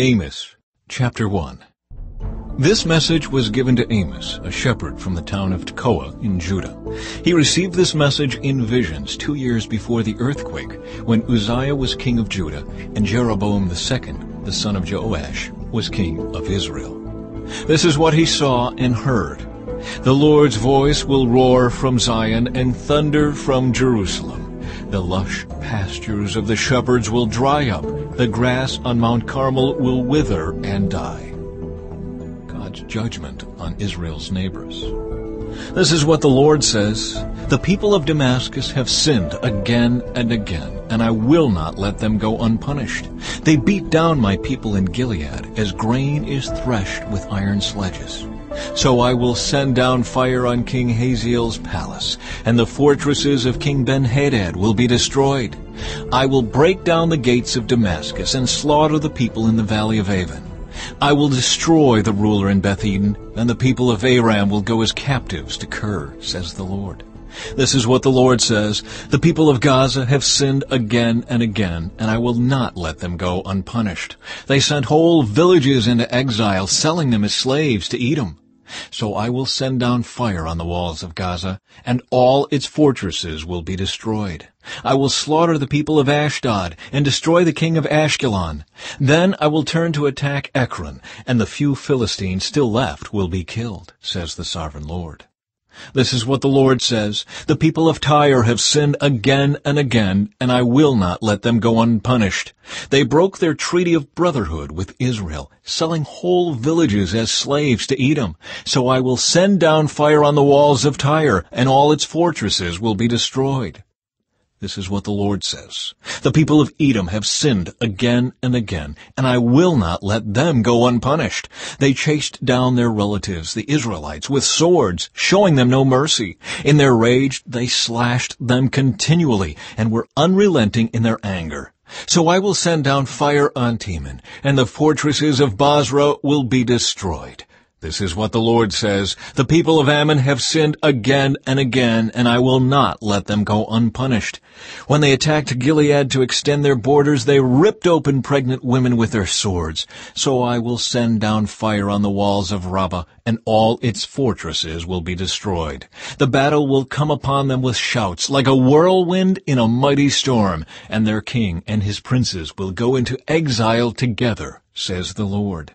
Amos, chapter 1 This message was given to Amos, a shepherd from the town of Tekoa in Judah. He received this message in visions two years before the earthquake, when Uzziah was king of Judah and Jeroboam II, the son of Joash, was king of Israel. This is what he saw and heard. The Lord's voice will roar from Zion and thunder from Jerusalem. The lush pastures of the shepherds will dry up. The grass on Mount Carmel will wither and die. God's judgment on Israel's neighbors. This is what the Lord says. The people of Damascus have sinned again and again, and I will not let them go unpunished. They beat down my people in Gilead as grain is threshed with iron sledges. So I will send down fire on King Hazael's palace, and the fortresses of King Ben-Hadad will be destroyed. I will break down the gates of Damascus and slaughter the people in the valley of Aven. I will destroy the ruler in Beth-Eden, and the people of Aram will go as captives to Kir, says the Lord. This is what the Lord says, The people of Gaza have sinned again and again, and I will not let them go unpunished. They sent whole villages into exile, selling them as slaves to Edom. So I will send down fire on the walls of Gaza, and all its fortresses will be destroyed. I will slaughter the people of Ashdod, and destroy the king of Ashkelon. Then I will turn to attack Ekron, and the few Philistines still left will be killed, says the sovereign Lord. This is what the Lord says, The people of Tyre have sinned again and again, and I will not let them go unpunished. They broke their treaty of brotherhood with Israel, selling whole villages as slaves to Edom. So I will send down fire on the walls of Tyre, and all its fortresses will be destroyed. This is what the Lord says. The people of Edom have sinned again and again, and I will not let them go unpunished. They chased down their relatives, the Israelites, with swords, showing them no mercy. In their rage, they slashed them continually and were unrelenting in their anger. So I will send down fire on Teman, and the fortresses of Bozrah will be destroyed. This is what the Lord says, The people of Ammon have sinned again and again, and I will not let them go unpunished. When they attacked Gilead to extend their borders, they ripped open pregnant women with their swords. So I will send down fire on the walls of Rabbah, and all its fortresses will be destroyed. The battle will come upon them with shouts, like a whirlwind in a mighty storm, and their king and his princes will go into exile together, says the Lord.